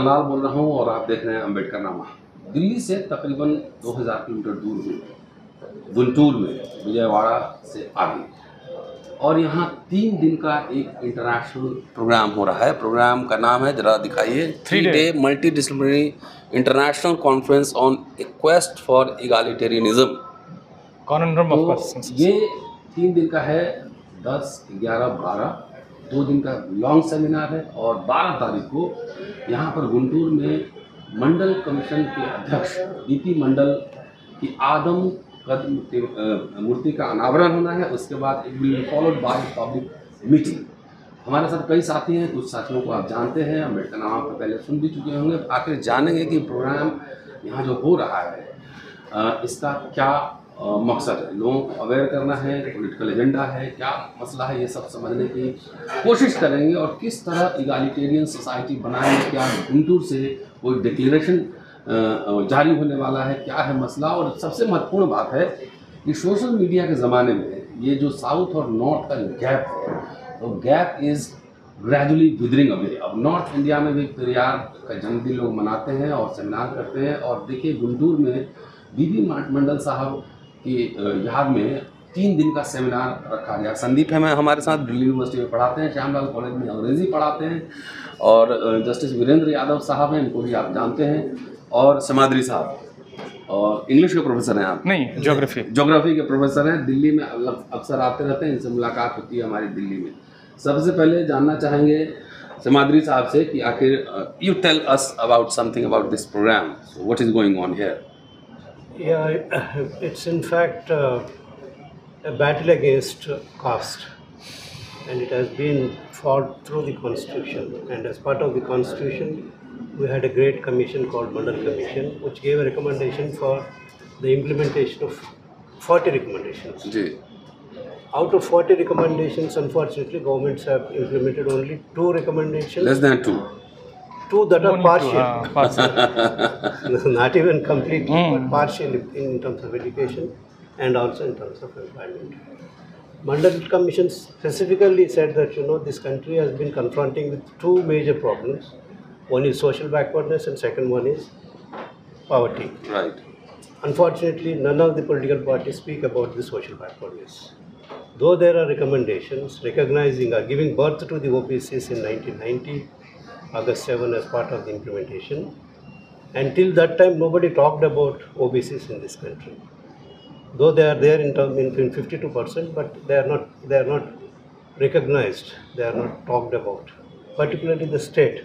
दोस्तों रतनलाल बोल रहा हूँ और आप देख रहे हैं अंबेडकर नामा। दिल्ली से तकरीबन 2000 किलोमीटर दूर में गुंटूर में विजयवाड़ा से आगे। और यहाँ तीन दिन का एक इंटरनेशनल प्रोग्राम हो रहा है। प्रोग्राम का नाम है जरा दिखाइए। Three day multi disciplinary international conference on a quest for egalitarianism ये तीन दिन का है दस ग्यारह बारह। दो दिन का लॉन्ग सेमिनार है और बारह तारीख को यहाँ पर गुंटूर में मंडल कमीशन के अध्यक्ष डीपी मंडल की आदम कद मूर्ति का अनावरण होना है। उसके बाद it will followed by public meeting हमारे साथ कई साथी हैं, कुछ साथियों को आप जानते हैं। अंबेडकर नाम आप पहले सुन भी चुके होंगे। आखिर जानेंगे कि प्रोग्राम यहाँ जो हो रहा है इसका क्या मकसद है। लोगों को अवेयर करना है पॉलिटिकल एजेंडा है, क्या मसला है ये सब समझने की कोशिश करेंगे और किस तरह इगालिटेरियन सोसाइटी बनाएँगे क्या गुंटूर से कोई डिक्लेरेशन जारी होने वाला है, क्या है मसला? और सबसे महत्वपूर्ण बात है कि सोशल मीडिया के ज़माने में ये जो साउथ और नॉर्थ का गैप है तो gap is gradually withering away अब नॉर्थ इंडिया में भी पेरियार का जन्मदिन लोग मनाते हैं और सेमिनार करते हैं और देखिए गुंटूर में बीबी मंडल साहब की याद में तीन दिन का सेमिनार रखा गया। संदीप है मैं हमारे साथ दिल्ली यूनिवर्सिटी में पढ़ाते हैं श्यामलाल कॉलेज में अंग्रेज़ी पढ़ाते हैं और जस्टिस वीरेंद्र यादव साहब हैं इनको भी आप जानते हैं और समाद्री साहब और इंग्लिश के प्रोफेसर हैं आप। नहीं ज्योग्राफी ज्योग्राफी के प्रोफेसर हैं। दिल्ली में अक्सर आते रहते हैं इनसे मुलाकात होती है हमारी दिल्ली में। सबसे पहले जानना चाहेंगे समाद्री साहब से कि आखिर you tell us about something about this program what is going on here Yeah, it's in fact uh, a battle against caste, and it has been fought through the constitution. And as part of the constitution, we had a great commission called Mandal Commission, which gave a recommendation for the implementation of 40 recommendations. Out of 40 recommendations, unfortunately, governments have implemented only two recommendations. Less than two two that are partial, uh, partial. not even completely, mm. but hmm. partial in terms of education and also in terms of employment. Mandal Commission specifically said that you know this country has been confronting with two major problems. One is social backwardness, and second one is poverty. Right. Unfortunately, none of the political parties speak about the social backwardness. Though there are recommendations recognizing or giving birth to the OPCs in 1990 August 7 as part of the implementation. Until that time, nobody talked about OBCs in this country. Though they are there in, term, in 52%, but they are not they are not recognized. They are not talked about, particularly the state,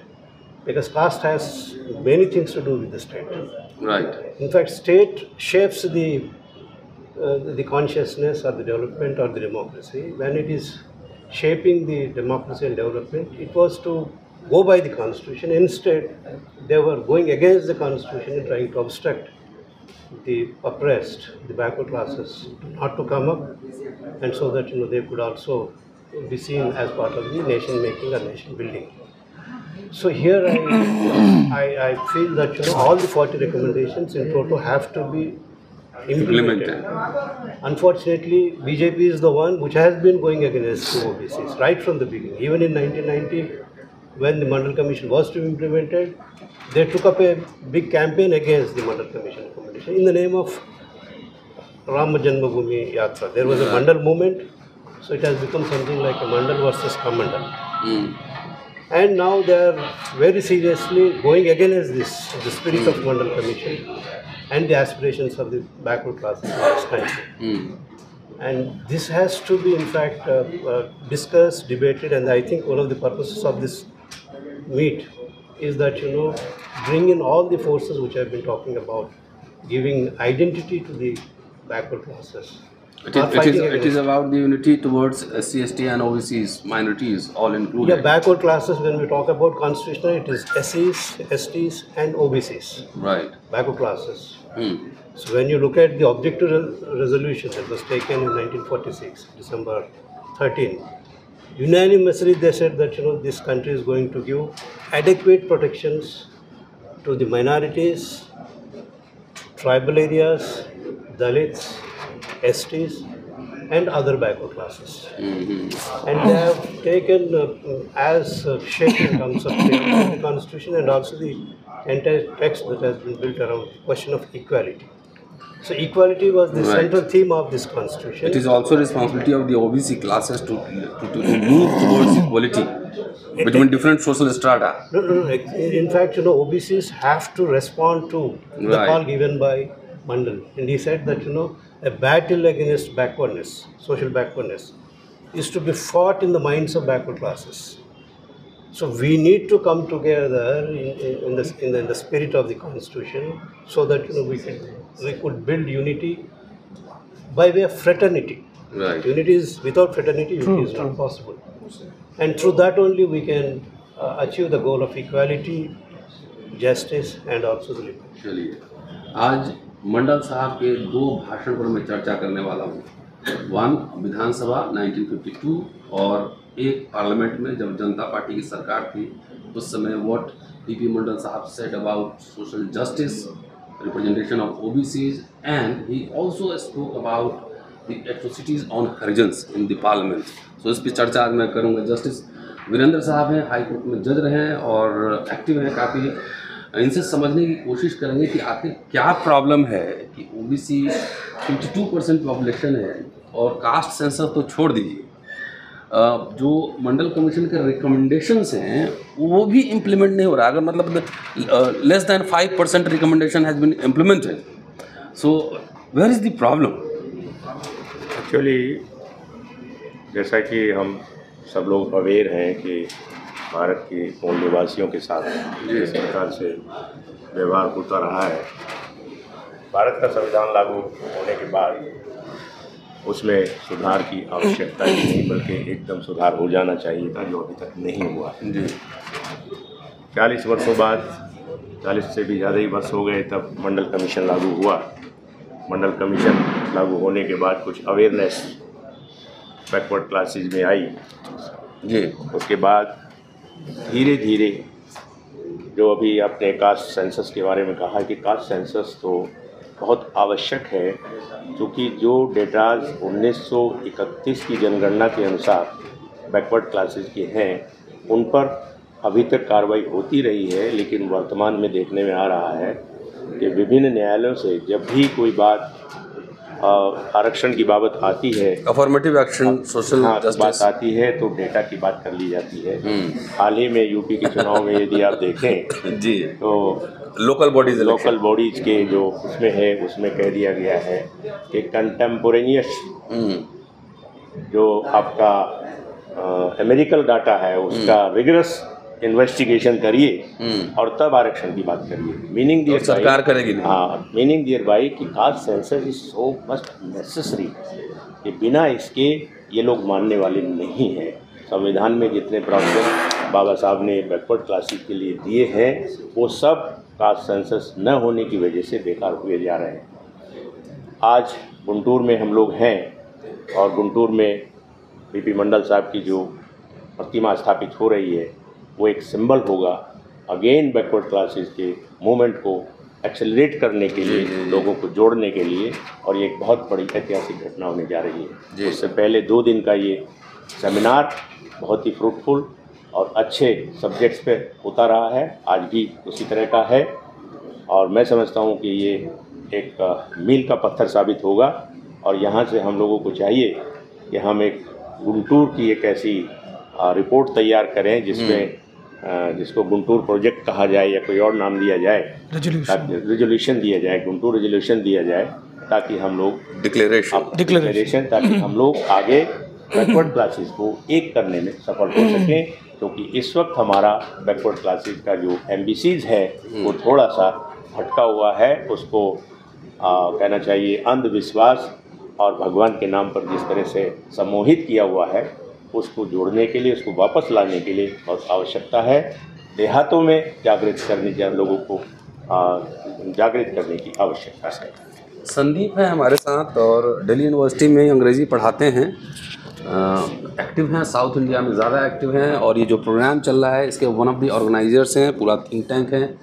because caste has many things to do with the state. Right. In fact, state shapes the uh, the consciousness or the development or the democracy. When it is shaping the democracy and development, it was to go by the constitution. Instead, they were going against the constitution and trying to obstruct the oppressed, the backward classes, not to come up, and so that you know they could also be seen as part of the nation making or nation building. So here I, I, I feel that you know all the 40 recommendations in total have to be implemented. Implemented. Unfortunately, BJP is the one which has been going against the OBCs right from the beginning. Even in 1990, when the Mandal Commission was to be implemented, they took up a big campaign against the Mandal Commission recommendation in the name of Rama Janmabhoomi Yatra. There was a Mandal movement, so it has become something like a Mandal versus Kamandal. And now they are very seriously going against this, the spirit of Mandal Commission and the aspirations of the backward classes in this country. And this has to be, in fact, uh, uh, discussed, debated, and I think one of the purposes of this meet is that, you know, bring in all the forces which I've been talking about, giving identity to the backward classes. It is, it, is, it is about the unity towards SC, ST and OBCs, minorities, all included. Yeah, backward classes, when we talk about constitutional, it is SCs, STs, and OBCs, Right. backward classes. Hmm. So when you look at the objective resolution that was taken in 1946, December 13, unanimously they said that you know this country is going to give adequate protections to the minorities, tribal areas, Dalits, STs, and other backward classes. Mm-hmm. And they have taken uh, as uh, shape in terms of the constitution and also the entire text that has been built around the question of equality. So equality was the Right. central theme of this constitution. It is also responsibility of the OBC classes to, to, to move towards equality between different social strata. No, no, no. In fact, you know, OBCs have to respond to the call given by Mandal. And he said that, you know, a battle against backwardness, social backwardness, is to be fought in the minds of backward classes. So we need to come together in, in, in, the, in, the, in the spirit of the constitution so that, you know, we could, we could build unity by way of fraternity. Right. Unity is without fraternity, unity is not possible. And through that only we can uh, achieve the goal of equality, justice, and also the liberty. चलिए आज मंडल साहब के दो भाषण पर मैं चर्चा करने वाला हूँ वन विधानसभा 1952 और एक पार्लियामेंट में जब जनता पार्टी की सरकार थी उस समय व्हाट डीपी मंडल साहब said about social justice representation of OBCs and he also spoke about the atrocities on Harijans in the parliament so इस पर चर्चा आज मैं करूँगा। जस्टिस वीरेंद्र साहब हैं हाई कोर्ट में जज रहे हैं और एक्टिव हैं काफ़ी। इनसे समझने की कोशिश करेंगे कि आखिर क्या प्रॉब्लम है कि ओबीसी 52 परसेंट पॉपुलेशन है और कास्ट सेंसस तो छोड़ दीजिए। जो मंडल कमीशन के रिकमेंडेशंस हैं वो भी इम्प्लीमेंट नहीं हो रहा। अगर मतलब less than five percent recommendation has been implemented so where is the problem actually जैसा कि हम सब लोग अवेयर हैं कि भारत के मूल निवासियों के साथ जिस प्रकार से व्यवहार होता रहा है। भारत का संविधान लागू होने के बाद उसमें सुधार की आवश्यकता ही नहीं बल्कि एकदम सुधार हो जाना चाहिए था जो अभी तक नहीं हुआ जी। चालीस वर्षों बाद चालीस से भी ज़्यादा ही वर्ष हो गए तब मंडल कमीशन लागू हुआ। मंडल कमीशन लागू होने के बाद कुछ अवेयरनेस बैकवर्ड क्लासेस में आई। जी। उसके बाद धीरे धीरे जो अभी आपने कास्ट सेंसस के बारे में कहा कि कास्ट सेंसस तो बहुत आवश्यक है क्योंकि जो डेटाज 1931 की जनगणना के अनुसार बैकवर्ड क्लासेस के हैं उन पर अभी तक कार्रवाई होती रही है लेकिन वर्तमान में देखने में आ रहा है कि विभिन्न न्यायालयों से जब भी कोई बात आरक्षण की बाबत आती है अफॉर्मेटिव एक्शन सोशल हाँ, बात आती है तो डेटा की बात कर ली जाती है। हम्म। हाल ही में यूपी के चुनाव में यदि आप देखें जी। तो लोकल बॉडीज लोकल बॉडीज के जो उसमें है उसमें कह दिया गया है कि कंटेम्पोरेनियस जो आपका अमेरिकल डाटा है उसका रिगरस इन्वेस्टिगेशन करिए और तब आरक्षण की बात करिए। मीनिंग दियर सरकार करेगी हाँ मीनिंग दियर बाई कि caste census is so must necessary कि बिना इसके ये लोग मानने वाले नहीं हैं। संविधान में जितने प्रावधान बाबा साहब ने बैकवर्ड क्लासेस के लिए दिए हैं वो सब का सेंसस न होने की वजह से बेकार हुए जा रहे हैं। आज गुंटूर में हम लोग हैं और गुंटूर में बीपी मंडल साहब की जो प्रतिमा स्थापित हो रही है वो एक सिंबल होगा। अगेन बैकवर्ड क्लासेस के मूवमेंट को एक्सेलरेट करने के लिए लोगों को जोड़ने के लिए और ये एक बहुत बड़ी ऐतिहासिक घटना होने जा रही है। उससे पहले दो दिन का ये सेमिनार बहुत ही फ्रूटफुल और अच्छे सब्जेक्ट्स पे होता रहा है। आज भी उसी तरह का है। और मैं समझता हूँ कि ये एक मील का पत्थर साबित होगा। और यहाँ से हम लोगों को चाहिए कि हम एक गुंटूर की एक ऐसी रिपोर्ट तैयार करें जिसमें जिसको गुंटूर प्रोजेक्ट कहा जाए या कोई और नाम दिया जाए। रेजोल्यूशन दिया जाए गुंटूर रेजोल्यूशन दिया जाए ताकि हम लोग डिक्लेरेशन डिक्लेरेशन ताकि हम लोग आगे बैकवर्ड क्लासेस को एक करने में सफल हो सकें। क्योंकि तो इस वक्त हमारा बैकवर्ड क्लासेस का जो एम है वो थोड़ा सा भटका हुआ है। उसको आ, कहना चाहिए अंधविश्वास और भगवान के नाम पर जिस तरह से सम्मोहित किया हुआ है उसको जोड़ने के लिए उसको वापस लाने के लिए बहुत आवश्यकता है देहातों में जागृत करने जा लोगों को जागृत करने की आवश्यकता है। संदीप है हमारे साथ और दिल्ली यूनिवर्सिटी में अंग्रेज़ी पढ़ाते हैं। एक्टिव हैं साउथ इंडिया में ज़्यादा एक्टिव हैं और ये जो प्रोग्राम चल रहा है, इसके वन ऑफ़ दी ऑर्गेनाइजर्स हैं, पूरा थिंक टैंक हैं।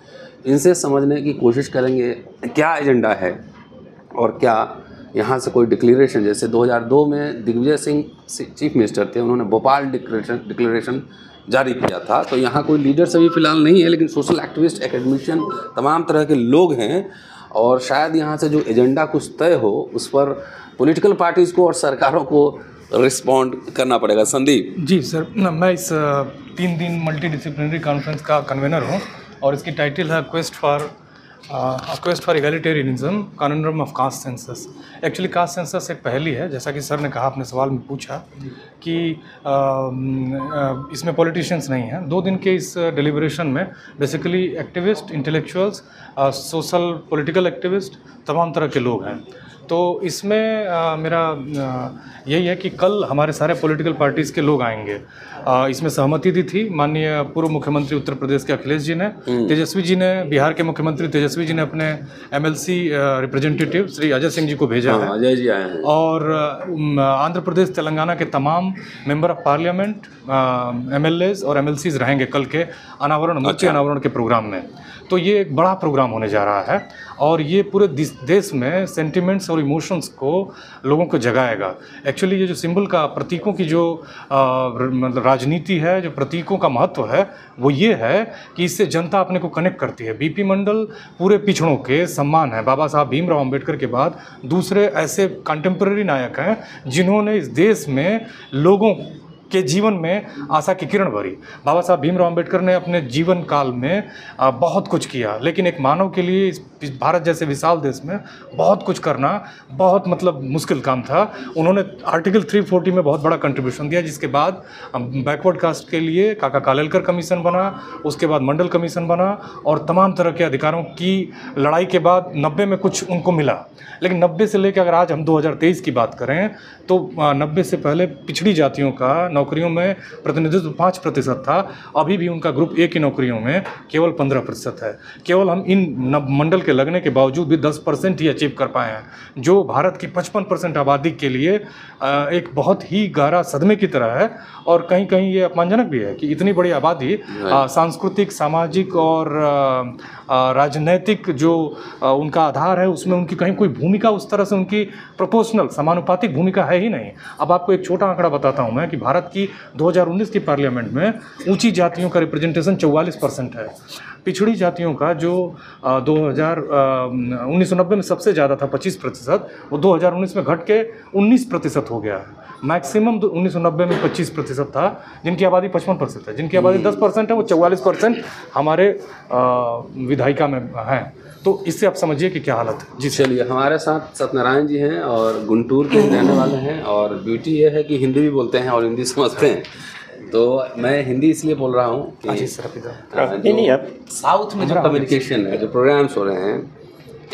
इनसे समझने की कोशिश करेंगे, क्या एजेंडा है और क्या यहाँ से कोई डिक्लेरेशन जैसे 2002 में दिग्विजय सिंह चीफ मिनिस्टर थे, उन्होंने भोपाल डिक्लेरेशन डिक्लेरेशन जारी किया था। तो यहाँ कोई लीडर्स अभी फ़िलहाल नहीं है, लेकिन सोशल एक्टिविस्ट एकेडमिशियन तमाम तरह के लोग हैं और शायद यहाँ से जो एजेंडा कुछ तय हो, उस पर पॉलिटिकल पार्टीज़ को और सरकारों को रिस्पॉन्ड करना पड़ेगा। संदीप? जी सर मैं इस तीन दिन मल्टी डिसिप्लिनरी कॉन्फ्रेंस का कन्वेनर हूँ और इसकी टाइटल है quest for quest for egalitarianism conundrum of caste census actually caste census एक पहली है जैसा कि सर ने कहा अपने सवाल में पूछा कि अ, अ, इसमें पॉलिटिशियंस नहीं हैं। दो दिन के इस डिलिब्रेशन में basically activist intellectuals social political activist तमाम तरह के लोग हैं। तो इसमें अ, मेरा यही है कि कल हमारे सारे पॉलिटिकल पार्टीज़ के लोग आएँगे। अ, इसमें सहमति दी थी। माननीय पूर्व मुख्यमंत्री उत्तर प्रदेश के अखिलेश जी ने तेजस्वी जी ने बिहार के मुख्यमंत्री तेजस्वी जी ने अपने एमएलसी रिप्रेजेंटेटिव श्री अजय सिंह जी को भेजा है हाँ। अजय जी आए हैं। और आंध्र प्रदेश तेलंगाना के तमाम मेंबर ऑफ़ पार्लियामेंट एम और एम रहेंगे कल के अनावरण मूर्ति अनावरण के प्रोग्राम में। तो ये एक बड़ा प्रोग्राम होने जा रहा है। और ये पूरे देश में सेंटिमेंट्स और इमोशंस को लोगों को जगाएगा। एक्चुअली ये जो सिंबल का प्रतीकों की जो मतलब राजनीति है, जो प्रतीकों का महत्व है, वो ये है कि इससे जनता अपने को कनेक्ट करती है। बीपी मंडल पूरे पिछड़ों के सम्मान है। बाबा साहब भीमराव अंबेडकर के बाद दूसरे ऐसे कंटेम्प्रेरी नायक हैं, जिन्होंने इस देश में लोगों के जीवन में आशा की किरण भरी। बाबा साहब, भीमराव अंबेडकर ने अपने जीवन काल में बहुत कुछ किया। लेकिन एक मानव के लिए इस भारत जैसे विशाल देश में बहुत कुछ करना बहुत मतलब मुश्किल काम था। उन्होंने आर्टिकल 340 में बहुत बड़ा कंट्रीब्यूशन दिया, जिसके बाद बैकवर्ड कास्ट के लिए काका कालेलकर कमीशन बना, उसके बाद मंडल कमीशन बना, और तमाम तरह के अधिकारों की लड़ाई के बाद नब्बे में कुछ उनको मिला। लेकिन नब्बे से लेकर अगर आज हम 2023 की बात करें तो नब्बे से पहले पिछड़ी जातियों का नौकरियों में प्रतिनिधित्व पाँच प्रतिशत था। अभी भी उनका ग्रुप ए की नौकरियों में केवल पंद्रह प्रतिशत है। केवल हम इन मंडल के लगने के बावजूद भी दस परसेंट ही अचीव कर पाए हैं जो भारत की पचपन परसेंट आबादी के लिए एक बहुत ही गहरा सदमे की तरह है। और कहीं कहीं ये अपमानजनक भी है कि इतनी बड़ी आबादी सांस्कृतिक सामाजिक और राजनैतिक जो उनका आधार है, उसमें उनकी कहीं कोई भूमिका उस तरह से उनकी प्रोपोर्शनल समानुपातिक भूमिका है ही नहीं। अब आपको एक छोटा आंकड़ा बताता हूँ मैं कि भारत की 2019 की पार्लियामेंट में ऊँची जातियों का रिप्रेजेंटेशन 44 परसेंट है। पिछड़ी जातियों का जो दो हज़ार उन्नीस में सबसे ज़्यादा था 25 प्रतिशत वो 2019 में घट के 19 प्रतिशत हो गया। मैक्सिमम उन्नीस सौ नब्बे में 25 प्रतिशत था जिनकी आबादी 55 परसेंट है जिनकी आबादी 10 परसेंट है वो 44 परसेंट हमारे विधायिका में हैं। तो इससे आप समझिए कि क्या हालत है। जी चलिए हमारे साथ सत्यनारायण जी हैं और गुंटूर के रहने वाले हैं और ब्यूटी ये है कि हिंदी भी बोलते हैं और हिंदी समझते हैं। तो मैं हिंदी इसलिए बोल रहा हूँ कि जी सर पिता हाँ, जो साउथ में जो कम्युनिकेशन है जो प्रोग्राम्स हो रहे हैं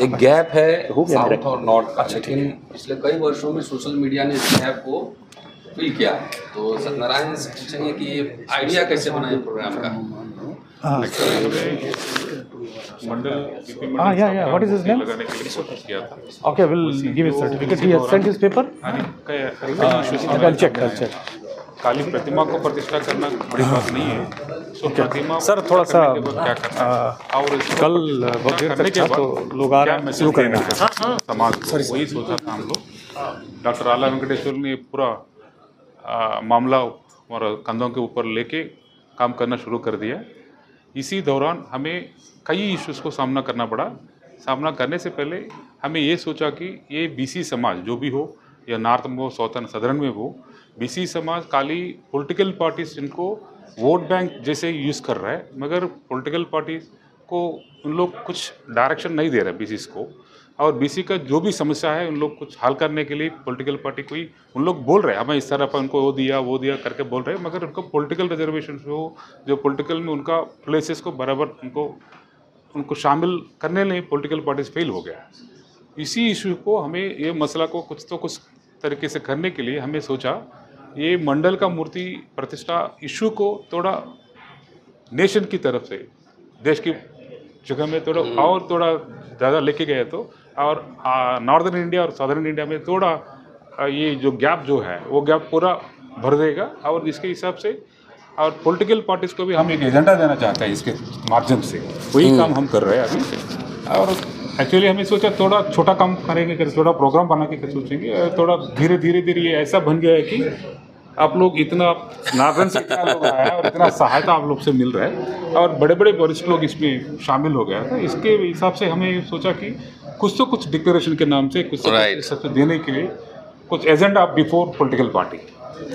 एक गैप है साउथ और नॉर्थ का। लेकिन पिछले कई वर्षों में सोशल मीडिया ने इस गैप को फिल किया। तो सत्यनारायण से पूछेंगे कि ये आइडिया कैसे बना ये प्रोग्राम का? हाँ। मंडल हाँ या या what is his name okay will give his certificate he has sent his paper I check I check Kali प्रतिमा को प्रतिष्ठा करना बड़ी बात नहीं है। सो प्रतिमा सर, थोड़ा सा, बाद क्या करना है? और कल करने के बाद तो लोग आ रहे हैं शुरू करेंगे समाज वही सोचा था हम लोग। डॉक्टर आला वेंकटेश्वर ने पूरा मामला और कंधों के ऊपर लेके काम करना शुरू कर दिया। इसी दौरान हमें कई इश्यूज़ को सामना करना पड़ा। सामना करने से पहले हमें ये सोचा कि ये बीसी समाज जो भी हो या नॉर्थ में हो साउथर्न सदर्न में हो बीसी समाज, खाली पॉलिटिकल पार्टीज़ इनको वोट बैंक जैसे यूज़ कर रहा है, मगर पॉलिटिकल पार्टीज़ को उन लोग कुछ डायरेक्शन नहीं दे रहे बीसीस को। और बीसी का जो भी समस्या है, उन लोग कुछ हल करने के लिए पॉलिटिकल पार्टी कोई उन लोग बोल रहे हैं हमें इस तरह पर उनको वो दिया वो दिया करके बोल रहे हैं। मगर उनको पॉलिटिकल रिजर्वेशन हो, जो पॉलिटिकल में उनका प्लेसेस को बराबर उनको उनको शामिल करने में पॉलिटिकल पार्टीज़ फेल हो गया। इसी इशू को हमें ये मसला को कुछ तो कुछ तरीके से करने के लिए हमें सोचा ये मंडल का मूर्ति प्रतिष्ठा इशू को थोड़ा नेशन की तरफ़ से देश की जगह में थोड़ा और थोड़ा ज़्यादा लेके गए तो और नॉर्दर्न इंडिया और सदर्न इंडिया में थोड़ा ये जो गैप जो है वो गैप पूरा भर देगा। और इसके हिसाब से और पॉलिटिकल पार्टीज़ को भी हम एक एजेंडा देना चाहते हैं इसके माध्यम से। वही काम हम कर रहे हैं अभी। और एक्चुअली हमें सोचा थोड़ा छोटा काम करेंगे कर थोड़ा प्रोग्राम बना के कर सोचेंगे। थोड़ा धीरे धीरे धीरे ये ऐसा बन गया है कि आप लोग इतना नागन से इतना लोग आया और इतना सहायता आप लोग से मिल रहा है और बड़े बड़े वरिष्ठ लोग इसमें शामिल हो गया था इसके हिसाब से हमें सोचा कि कुछ तो कुछ डिक्लेरेशन के नाम से कुछ तो Right. सबसे देने के लिए कुछ एजेंडा बिफोर पॉलिटिकल पार्टी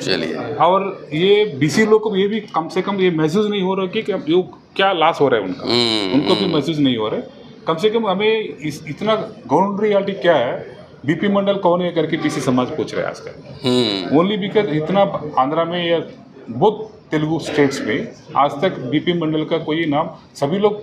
चलिए। और ये बीसी लोग को ये भी कम से कम ये महसूस नहीं हो रहा कि कि जो क्या लॉस हो रहा है उनका। हम्म, उनको भी महसूस नहीं हो रहा है। कम से कम हमें इस इतना ग्राउंड रियलिटी क्या है? बीपी मंडल कौन है करके पीसी समाज पूछ रहे हैं आजकल। हम्म। ओनली बिकॉज़ इतना आंध्रा में या बहुत तेलुगु स्टेट्स में आज तक बीपी मंडल का कोई नाम सभी लोग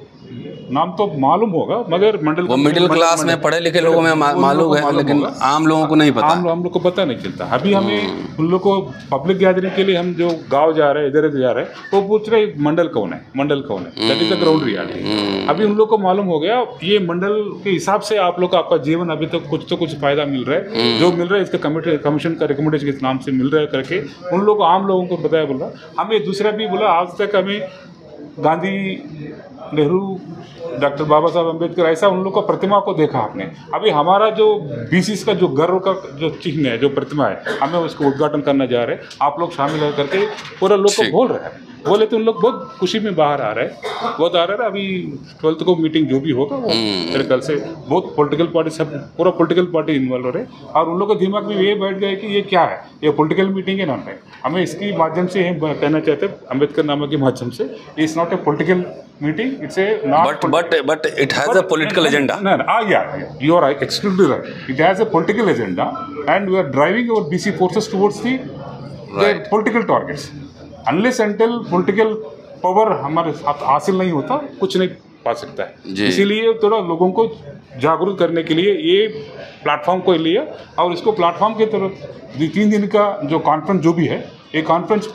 नाम तो मालूम होगा मगर मंडल वो मिडिल क्लास में पढ़े लिखे लोगों में मालूम है लेकिन आम लोगों को नहीं पता। आम हम लोग को पता नहीं चलता। अभी हमें उन लोग को पब्लिक गैदरिंग के लिए हम जो गाँव जा रहे हैं इधर इधर जा रहे हैं वो पूछ रहे मंडल कौन है? मंडल कौन है? That is the ground reality अभी उन लोग को मालूम हो गया ये मंडल के हिसाब से आप लोग का आपका जीवन अभी तक कुछ तो कुछ फ़ायदा मिल रहा है। जो मिल रहा है इसके कमिटी कमीशन का रिकमेंडेशन के नाम से मिल रहा है करके उन लोग को आम लोगों को बताया बोला। हमें दूसरा भी बोला आज तक हमें गांधी नेहरू डॉक्टर बाबा साहब अंबेडकर ऐसा उन लोग का प्रतिमा को देखा आपने। अभी हमारा जो बीसीस का जो गर्व का जो चिन्ह है जो प्रतिमा है हमें उसको उद्घाटन करने जा रहे हैं। आप लोग शामिल है करके पूरा लोग को बोल रहे हैं। बोले तो उन लोग बहुत खुशी में बाहर आ रहे हैं। बहुत आ रहे हैं। अभी ट्वेल्थ को मीटिंग जो भी होगा वो मेरे ख्याल से बहुत पॉलिटिकल पार्टी सब पूरा पॉलिटिकल पार्टी इन्वॉल्व हो रहे हैं। और उन लोग के दिमाग में ये बैठ गया कि ये क्या है? ये पॉलिटिकल मीटिंग है नॉट है हमें इसके माध्यम से कहना चाहते हैं अंबेडकर नामा के माध्यम से it's not a political meeting it's a but but but it has a political agenda No, no, ah, yeah, yeah, you are right, exclusively right. It has a political agenda, and we are driving our BC forces towards the Right. political targets. Unless until political power हमारे साथ हासिल नहीं होता कुछ नहीं पा सकता है। इसीलिए थोड़ा लोगों को जागरूक करने के लिए ये प्लेटफॉर्म को लिया और इसको प्लेटफॉर्म के तरफ़ तीन दिन का जो कॉन्फ्रेंस जो भी है ये कॉन्फ्रेंस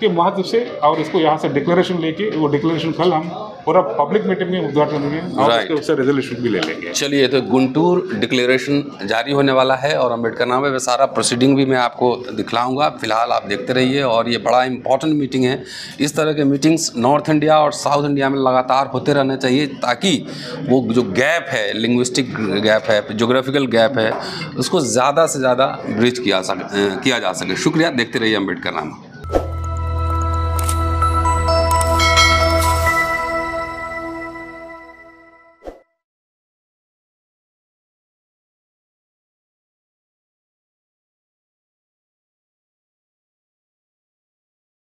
के महत्व से और इसको यहाँ से डिक्लेरेशन लेके वो डिक्लेरेशन कल हम पूरा पब्लिक मीटिंग में उद्घाटन और उसके उससे रेजोल्यूशन भी ले लेंगे। चलिए तो गुंटूर डिक्लेरेशन जारी होने वाला है और अंबेडकर नाम है सारा प्रोसीडिंग भी मैं आपको दिखलाऊँगा। फ़िलहाल आप देखते रहिए और ये बड़ा इंपॉर्टेंट मीटिंग है। इस तरह के मीटिंग्स नॉर्थ इंडिया और साउथ इंडिया में लगातार होते रहने चाहिए ताकि वो जो गैप है लिंग्विस्टिक गैप है जोग्राफिकल गैप है उसको ज़्यादा से ज़्यादा ब्रिज किया सक किया जा सके। शुक्रिया देखते रहिए अंबेडकर नामा।